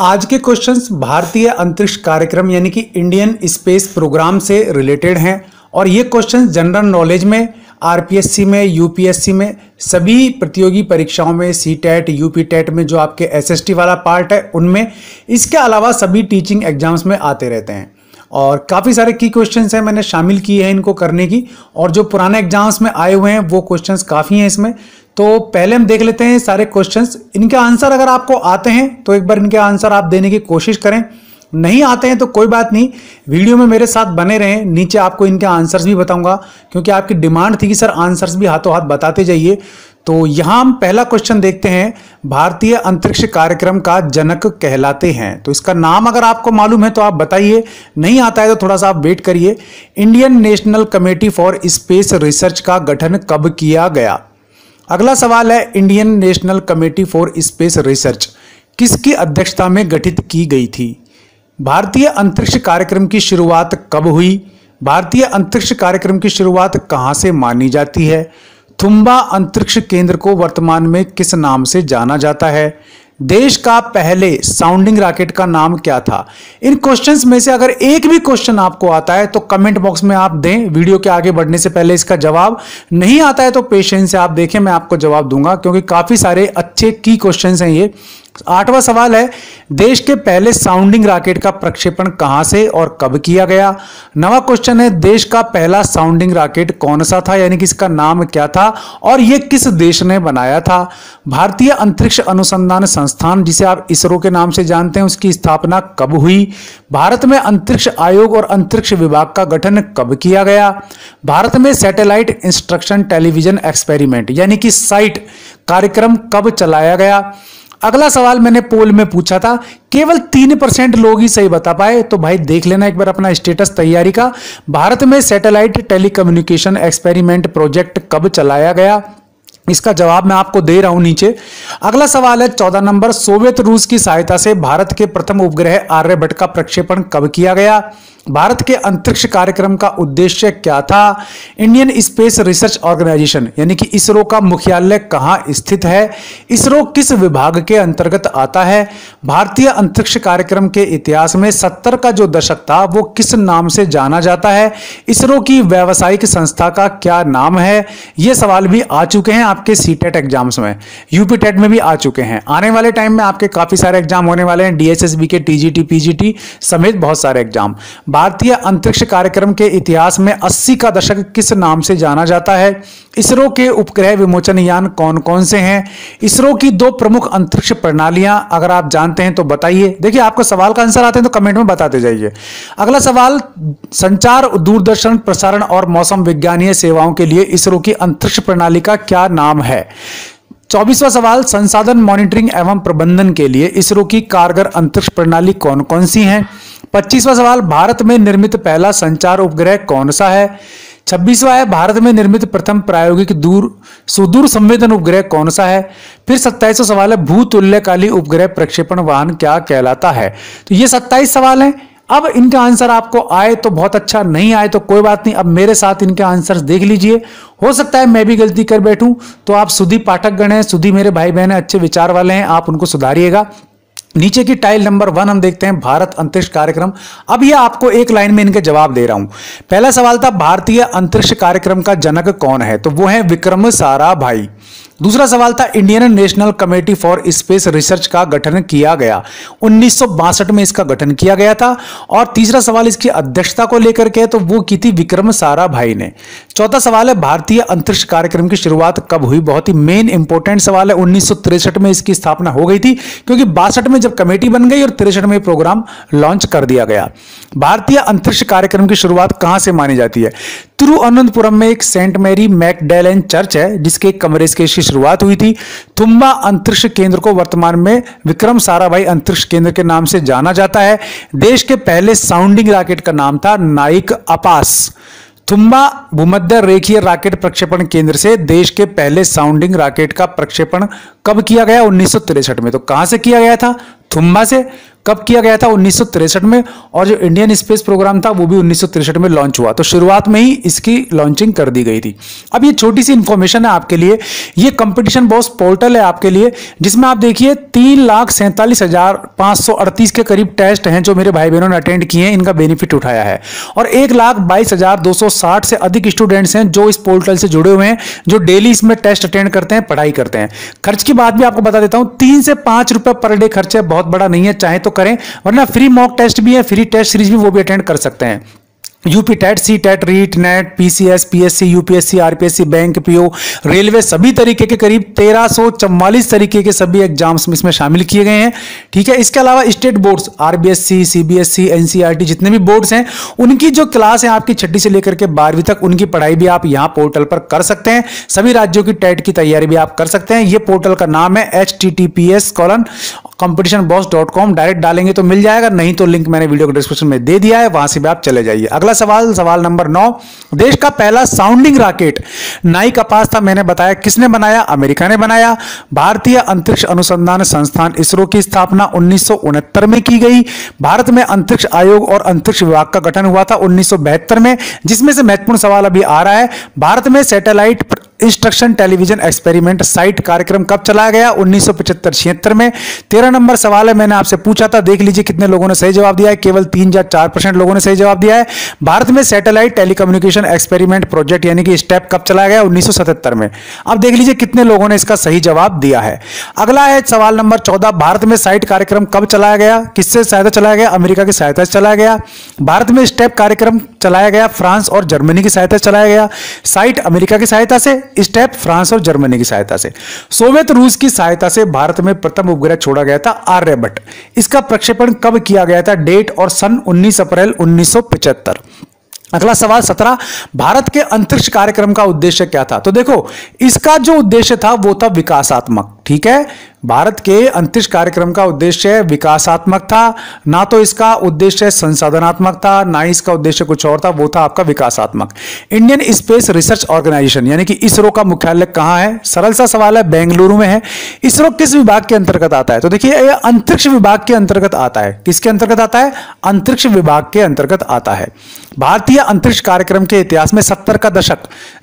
आज के क्वेश्चंस भारतीय अंतरिक्ष कार्यक्रम, यानी कि इंडियन स्पेस प्रोग्राम से रिलेटेड हैं। और ये क्वेश्चंस जनरल नॉलेज में आरपीएससी में यूपीएससी में, सभी प्रतियोगी परीक्षाओं में सी टेट यूपी टेट में जो आपके एसएसटी वाला पार्ट है, उनमें इसके अलावा सभी टीचिंग एग्ज़ाम्स में आते रहते हैं। और काफ़ी सारे की क्वेश्चंस हैं, मैंने शामिल किए हैं इनको करने की। और जो पुराने एग्ज़ाम्स में आए हुए हैं, वो क्वेश्चंस काफ़ी हैं इसमें। तो पहले हम देख लेते हैं सारे क्वेश्चंस इनके आंसर अगर आपको आते हैं तो एक बार इनके आंसर आप देने की कोशिश करें। नहीं आते हैं तो कोई बात नहीं, वीडियो में मेरे साथ बने रहें। नीचे आपको इनके आंसर्स भी बताऊँगा, क्योंकि आपकी डिमांड थी कि सर आंसर्स भी हाथों हाथ बताते जाइए। तो यहाँ हम पहला क्वेश्चन देखते हैं, भारतीय अंतरिक्ष कार्यक्रम का जनक कहलाते हैं। तो इसका नाम अगर आपको मालूम है तो आप बताइए, नहीं आता है तो थोड़ा सा आप वेट करिए। Indian National Committee for Space Research का गठन कब किया गया? अगला सवाल है Indian National Committee for Space Research. किसकी अध्यक्षता में गठित की गई थी? भारतीय अंतरिक्ष कार्यक्रम की शुरुआत कब हुई? भारतीय अंतरिक्ष कार्यक्रम की शुरुआत कहाँ से मानी जाती है? थुम्बा अंतरिक्ष केंद्र को वर्तमान में किस नाम से जाना जाता है? देश का पहले साउंडिंग रॉकेट का नाम क्या था? इन क्वेश्चंस में से अगर एक भी क्वेश्चन आपको आता है तो कमेंट बॉक्स में आप दें। वीडियो के आगे बढ़ने से पहले इसका जवाब। नहीं आता है तो पेशेंस से आप देखें, मैं आपको जवाब दूँगा, क्योंकि काफ़ी सारे अच्छे की क्वेश्चन हैं ये। आठवां सवाल है, देश के पहले साउंडिंग रॉकेट का प्रक्षेपण कहाँ से और कब किया गया? नवा क्वेश्चन है, देश का पहला साउंडिंग रॉकेट कौन सा था, यानी कि इसका नाम क्या था और यह किस देश ने बनाया था? भारतीय अंतरिक्ष अनुसंधान संस्थान, जिसे आप इसरो के नाम से जानते हैं, उसकी स्थापना कब हुई? भारत में अंतरिक्ष आयोग और अंतरिक्ष विभाग का गठन कब किया गया? भारत में सैटेलाइट इंस्ट्रक्शन टेलीविज़न एक्सपेरिमेंट यानी कि साइट कार्यक्रम कब चलाया गया? अगला सवाल मैंने पोल में पूछा था, केवल तीन परसेंट लोग ही सही बता पाए तो भाई देख लेना एक बार अपना स्टेटस तैयारी का। भारत में सैटेलाइट टेलीकम्युनिकेशन एक्सपेरिमेंट प्रोजेक्ट कब चलाया गया? इसका जवाब मैं आपको दे रहा हूँ नीचे। अगला सवाल है, चौदह नंबर, सोवियत रूस की सहायता से भारत के प्रथम उपग्रह आर्यभट्ट का प्रक्षेपण कब किया गया? भारत के अंतरिक्ष कार्यक्रम का उद्देश्य क्या था? इंडियन स्पेस रिसर्च ऑर्गेनाइजेशन यानी कि इसरो का मुख्यालय कहाँ स्थित है? इसरो किस विभाग के अंतर्गत आता है? भारतीय अंतरिक्ष कार्यक्रम के इतिहास में सत्तर का जो दशक था, वो किस नाम से जाना जाता है? इसरो की व्यावसायिक संस्था का क्या नाम है? ये सवाल भी आ चुके हैं आपके सी एग्ज़ाम्स में। यूपी टेट में भी आ चुके हैं। आने वाले टाइम में आपके काफ़ी सारे एग्ज़ाम होने वाले हैं। डीएसएसबी के टीजीटी पीजीटी समेत बहुत सारे एग्ज़ाम भारतीय अंतरिक्ष कार्यक्रम के इतिहास में 80 का दशक किस नाम से जाना जाता है? इसरो के उपग्रह विमोचन यान कौन कौन से हैं? इसरो की दो प्रमुख अंतरिक्ष प्रणालियाँ, अगर आप जानते हैं तो बताइए। देखिए, आपको सवाल का आंसर आते हैं तो कमेंट में बताते जाइए। अगला सवाल, संचार, दूरदर्शन, प्रसारण और मौसम विज्ञानीय सेवाओं के लिए इसरो की अंतरिक्ष प्रणाली का क्या नाम है? चौबीसवां सवाल, संसाधन मॉनिटरिंग एवं प्रबंधन के लिए इसरो की कारगर अंतरिक्ष प्रणाली कौन कौन सी हैं? पच्चीसवा सवाल, भारत में निर्मित पहला संचार उपग्रह कौन सा है? छब्बीसवा है, भारत में निर्मित प्रथम प्रायोगिक दूर, सुदूर संवेदन उपग्रह कौन सा है? फिर सत्ताईसवा सवाल है, भूतुल्यकाली उपग्रह प्रक्षेपण वाहन क्या कहलाता है? तो ये सत्ताईस सवाल हैं। अब इनका आंसर आपको आए तो बहुत अच्छा नहीं आए तो कोई बात नहीं। अब मेरे साथ इनके आंसर्स देख लीजिए। हो सकता है मैं भी गलती कर बैठूं। तो आप सुधी पाठक गण हैं, सुधी मेरे भाई बहन अच्छे विचार वाले हैं, आप उनको सुधारिएगा। नीचे की टाइल नंबर वन हम देखते हैं, भारत अंतरिक्ष कार्यक्रम। अब ये आपको एक लाइन में इनके जवाब दे रहा हूँ। पहला सवाल था, भारतीय अंतरिक्ष कार्यक्रम का जनक कौन है? तो वो है विक्रम सारा भाई दूसरा सवाल था Indian National Committee for Space Research का गठन किया गया। उन्नीस में इसका गठन किया गया था और तीसरा सवाल इसकी अध्यक्षता को लेकर के तो वो की थी विक्रम सारा भाई ने। चौथा सवाल है, भारतीय अंतरिक्ष कार्यक्रम की शुरुआत कब हुई? बहुत ही मेन इंपॉर्टेंट सवाल है। उन्नीस में इसकी स्थापना हो गई थी, क्योंकि बासठ में जब कमेटी बन गई और तिरसठ में प्रोग्राम लॉन्च कर दिया गया। भारतीय अंतरिक्ष कार्यक्रम की शुरुआत कहाँ से मानी जाती है? तिरुअनंतपुरम में एक सेंट मैरी मैकडैलन चर्च है, जिसके कमरे की शुरुआत हुई थी। तुम्बा अंतरिक्ष केंद्र को वर्तमान में विक्रम साराभाई अंतरिक्ष केंद्र के नाम से जाना जाता है। देश के पहले साउंडिंग रॉकेट का नाम था नाइक अपास। तुम्बा भूमध्य रेखीय रॉकेट प्रक्षेपण केंद्र से देश के पहले साउंडिंग रॉकेट का प्रक्षेपण कब किया गया? उन्नीस में। तो कहाँ से किया गया था? थुम्बा से। कब किया गया था? उन्नीस में। और जो इंडियन स्पेस प्रोग्राम था, वो भी उन्नीस में लॉन्च हुआ। तो शुरुआत में ही इसकी लॉन्चिंग कर दी गई थी। अब ये छोटी सी इंफॉर्मेशन है आपके लिए। ये कंपटीशन बॉस पोर्टल है आपके लिए, जिसमें आप देखिए, तीन लाख सैंतालीस हज़ार पाँच सौ अड़तीस के करीब टेस्ट हैं जो मेरे भाई बहनों ने अटेंड किए हैं। इनका बेनिफिट उठाया है। और एक लाख बाईस हज़ार दो सौ साठ से अधिक स्टूडेंट्स हैं जो इस पोर्टल से जुड़े हुए हैं, जो डेली इसमें टेस्ट अटेंड करते हैं, पढ़ाई करते हैं। खर्च की बात भी आपको बता देता हूँ, तीन से पाँच रुपए पर डे खर्चे बहुत बड़ा नहीं है, चाहे तो करें, वरना फ्री मॉक टेस्ट भी है फ्री टेस्ट सीरीज़ भी वो भी अटेंड कर सकते हैं। UP TET C TET REET NET PCS PSC UPSC RPSC bank PO railway सभी तरीके के करीब तेरह तरीके के सभी एग्ज़ाम्स में इसमें शामिल किए गए हैं। ठीक है, इसके अलावा state boards RBSC CBSE NCERT जितने भी बोर्ड्स हैं, उनकी जो क्लास है आपकी छठी से लेकर के बारहवीं तक, उनकी पढ़ाई भी आप यहाँ पोर्टल पर कर सकते हैं। सभी राज्यों की टेट की तैयारी भी आप कर सकते हैं। ये पोर्टल का नाम है H T T P S colon competition boss dot com direct डालेंगे तो मिल जाएगा, नहीं तो लिंक मैंने वीडियो को डिस्क्रिप्शन में दे दिया है, वहाँ से भी आप चले जाइए। अगला सवाल सवाल नंबर नौ। देश का पहला साउंडिंग रॉकेट नाई कपास था, मैंने बताया किसने बनाया? अमेरिका ने बनाया। भारतीय अंतरिक्ष अनुसंधान संस्थान इसरो की स्थापना उन्नीस सौ उनहत्तर में की गई। भारत में अंतरिक्ष आयोग और अंतरिक्ष विभाग का गठन हुआ था उन्नीस में, जिसमें से महत्वपूर्ण सवाल अभी आ रहा है। भारत में satellite instruction television experiment SITE कार्यक्रम कब चलाया गया? उन्नीस सौ में। तेरह नंबर सवाल है, मैंने आपसे पूछा था, देख लीजिए कितने लोगों ने सही जवाब दिया है। केवल तीन या चार परसेंट लोगों ने सही जवाब दिया है। भारत में सैटेलाइट टेलीकम्युनिकेशन एक्सपेरिमेंट प्रोजेक्ट यानी कि स्टेप कब चलाया गया? उन्नीस सौ सतहत्तर में। अब देख लीजिए कितने लोगों ने इसका सही जवाब दिया है। अगला है सवाल नंबर चौदह। भारत में साइट कार्यक्रम कब चलाया गया? किससे सहायता चलाया गया? अमेरिका की सहायता से चलाया गया। भारत में स्टेप कार्यक्रम चलाया गया। फ्रांस और जर्मनी की सहायता से चलाया गया। साइट अमेरिका की सहायता से। स्टेप फ्रांस और जर्मनी की सहायता से। सोवियत रूस की सहायता से भारत में प्रथम उपग्रह छोड़ा गया था आर्यभट इसका प्रक्षेपण कब किया गया था? डेट और सन 19 अप्रैल 1975 अगला सवाल, सत्रह, भारत के अंतरिक्ष कार्यक्रम का उद्देश्य क्या था? तो देखो, इसका जो उद्देश्य था, वो था विकासात्मक। ठीक है? भारत के अंतरिक्ष कार्यक्रम का उद्देश्य विकासात्मक था। ना तो इसका उद्देश्य संसाधनात्मक था, ना ही इसका उद्देश्य कुछ और था, वो था आपका विकासात्मक। इंडियन स्पेस रिसर्च ऑर्गेनाइजेशन यानी कि इसरो का मुख्यालय कहाँ है? सरल सा सवाल है, बेंगलुरु में है। इसरो किस विभाग के अंतर्गत आता है? तो देखिए यह अंतरिक्ष विभाग के अंतर्गत आता है। किसके अंतर्गत आता है? अंतरिक्ष विभाग के अंतर्गत आता है। भारतीय अंतरिक्ष कार्यक्रम के इतिहास में सत्तर का दशक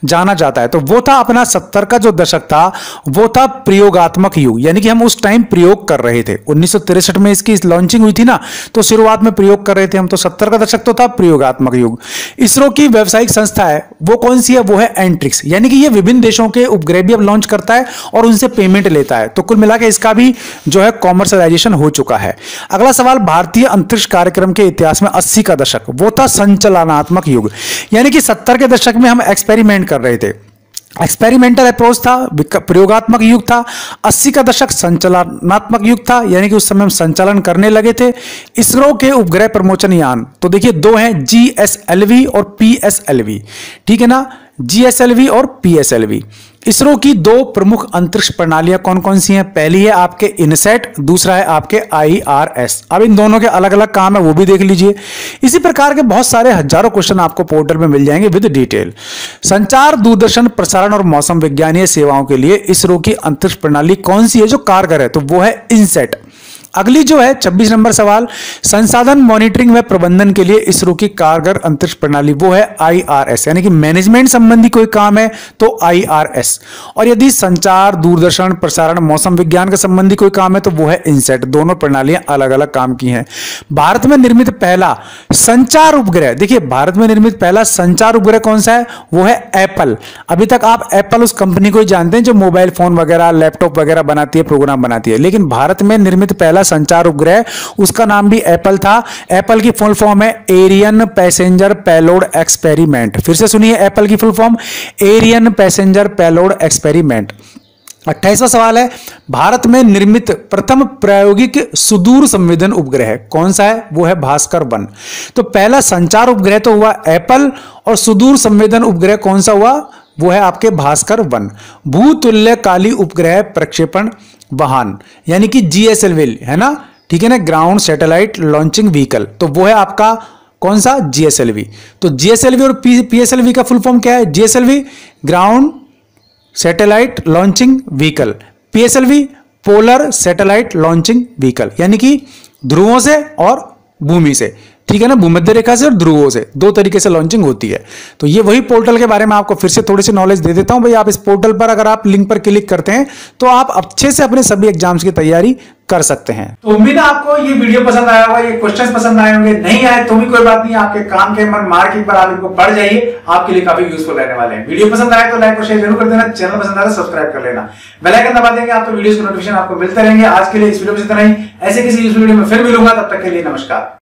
जाना जाता है। तो वो था अपना सत्तर का जो दशक था, वो था प्रयोगात्मक युग, यानी कि हम उस टाइम प्रयोग कर रहे थे। उन्नीस में इसकी लॉन्चिंग हुई थी ना तो शुरुआत में प्रयोग कर रहे थे हम तो सत्तर का दशक तो था प्रयोगात्मक युग। इसरो की व्यावसायिक संस्था है, वो कौन सी है? वो है एंट्रिक्स यानी कि ये विभिन्न देशों के उपग्रह भी अब लॉन्च करता है और उनसे पेमेंट लेता है। तो कुल मिला इसका भी जो है कॉमर्शलाइजेशन हो चुका है। अगला सवाल, भारतीय अंतरिक्ष कार्यक्रम के इतिहास में अस्सी का दशक, वो था संचलनात्मक युग। यानी कि सत्तर के दशक में हम एक्सपेरिमेंट कर रहे थे। एक्सपेरिमेंटल अप्रोच था प्रयोगात्मक युग था 80 का दशक संचालनात्मक युग था, यानी कि उस समय हम संचालन करने लगे थे। इसरो के उपग्रह प्रमोचन यान तो देखिए दो हैं जीएसएलवी और पीएसएलवी ठीक है ना? जीएसएलवी और पीएसएलवी इसरो की दो प्रमुख अंतरिक्ष प्रणालियाँ कौन कौन सी हैं? पहली है आपके इनसेट, दूसरा है आपके आईआरएस अब इन दोनों के अलग अलग काम है, वो भी देख लीजिए। इसी प्रकार के बहुत सारे हज़ारों क्वेश्चन आपको पोर्टल में मिल जाएँगे विद डिटेल संचार, दूरदर्शन, प्रसारण और मौसम विज्ञानीय सेवाओं के लिए इसरो की अंतरिक्ष प्रणाली कौन सी है जो कारगर है? तो वो है इनसेट। अगली जो है 26 नंबर सवाल, संसाधन मॉनिटरिंग व प्रबंधन के लिए इसरो की कारगर अंतरिक्ष प्रणाली, वो है आईआरएस यानी कि मैनेजमेंट संबंधी कोई काम है तो आईआरएस और यदि संचार, दूरदर्शन, प्रसारण, मौसम विज्ञान का संबंधी कोई काम है तो वो है इनसेट दोनों प्रणालियाँ अलग अलग काम की हैं। भारत में निर्मित पहला संचार उपग्रह, देखिए, भारत में निर्मित पहला संचार उपग्रह कौन सा है? वो है एप्पल अभी तक आप एप्पल उस कंपनी को जानते हैं जो मोबाइल फ़ोन वगैरह लैपटॉप वगैरह बनाती है प्रोग्राम बनाती है। लेकिन भारत में निर्मित पहला संचार उपग्रह, उसका नाम भी एप्पल था। एप्पल की फुल फॉर्म है एरियन पैसेंजर पेलोड एक्सपेरिमेंट फिर से सुनिए एप्पल की full form Ariane passenger payload experiment अट्ठाईसवा सवाल है, भारत में निर्मित प्रथम प्रायोगिक सुदूर संवेदन उपग्रह कौन सा है? वो है भास्कर वन। तो पहला संचार उपग्रह तो हुआ एप्पल और सुदूर संवेदन उपग्रह कौन सा हुआ? वो है आपके भास्कर वन। भूतुल्य काली उपग्रह प्रक्षेपण वाहन, यानी कि जीएसएलवी है ना? ठीक है ना? ग्राउंड सैटेलाइट लॉन्चिंग व्हीकल तो वो है आपका कौन सा? जीएसएलवी तो जीएसएलवी और पीएसएलवी का फुल फॉर्म क्या है? GSLV ground satellite launching vehicle PSLV polar satellite launching vehicle यानी कि ध्रुवों से और भूमि से। ठीक है ना? भूमध्य रेखा से और ध्रुवों से। दो तरीके से लॉन्चिंग होती है। तो ये वही पोर्टल के बारे में आपको फिर से थोड़ी सी नॉलेज दे देता हूँ। भाई, आप इस पोर्टल पर अगर आप लिंक पर क्लिक करते हैं तो आप अच्छे से अपने सभी एग्ज़ाम्स की तैयारी कर सकते हैं। तो उम्मीद आपको ये वीडियो पसंद आया होगा, ये क्वेश्चंस पसंद आए होंगे। नहीं आए तो भी कोई बात नहीं, आपके काम के मन मार एक आप इनको पढ़ जाइए, आपके लिए काफ़ी यूजफुल रहने वाले हैं। वीडियो पसंद आए तो लाइक और शेयर ज़रूर कर देना चैनल पसंद आए तो सब्सक्राइब कर लेना। बेल आइकन दबा देंगे आप तो वीडियो नोटिफिकेशन आपको मिलते रहेंगे। आज के लिए इस वीडियो में इतना ही। ऐसे किसी वीडियो में फिर मिलूँगा, तब तक के लिए नमस्कार।